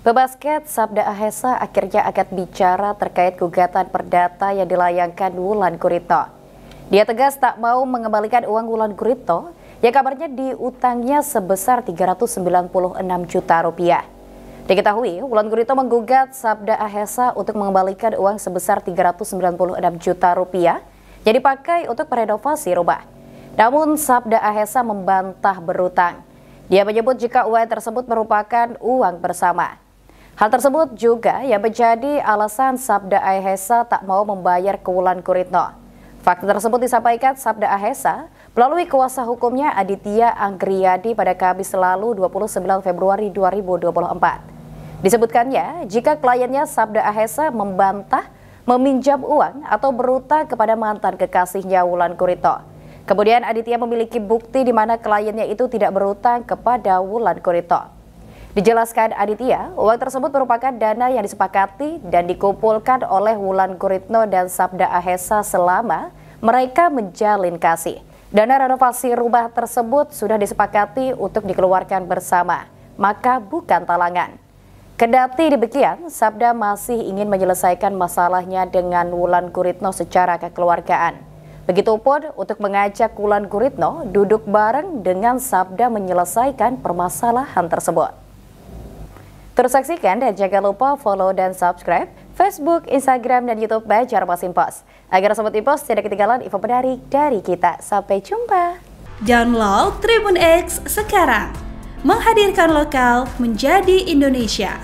Pebasket Sabda Ahesa akhirnya akan bicara terkait gugatan perdata yang dilayangkan Wulan Guritno. Dia tegas tak mau mengembalikan uang Wulan Guritno yang kabarnya diutangnya sebesar 396 juta rupiah. Diketahui, Wulan Guritno menggugat Sabda Ahesa untuk mengembalikan uang sebesar 396 juta rupiah yang dipakai untuk renovasi rumah. Namun Sabda Ahesa membantah berutang. Dia menyebut jika uang tersebut merupakan uang bersama. Hal tersebut juga yang menjadi alasan Sabda Ahesa tak mau membayar ke Wulan Kuritno. Fakta tersebut disampaikan Sabda Ahesa melalui kuasa hukumnya Aditya Anggriyadi pada Kamis lalu 29 Februari 2024. Disebutkannya, jika kliennya Sabda Ahesa membantah meminjam uang atau berutang kepada mantan kekasihnya Wulan Kurito. Kemudian Aditya memiliki bukti di mana kliennya itu tidak berutang kepada Wulan Kurito. Dijelaskan Aditya, uang tersebut merupakan dana yang disepakati dan dikumpulkan oleh Wulan Guritno dan Sabda Ahesa selama mereka menjalin kasih. Dana renovasi rumah tersebut sudah disepakati untuk dikeluarkan bersama, maka bukan talangan. Kendati demikian, Sabda masih ingin menyelesaikan masalahnya dengan Wulan Guritno secara kekeluargaan. Begitupun untuk mengajak Wulan Guritno duduk bareng dengan Sabda menyelesaikan permasalahan tersebut. Terus saksikan dan jangan lupa follow dan subscribe Facebook, Instagram, dan Youtube Bajar Masin Pos. Agar Sobat Impos tidak ketinggalan info menarik dari kita. Sampai jumpa. Download Tribun X sekarang. Menghadirkan lokal menjadi Indonesia.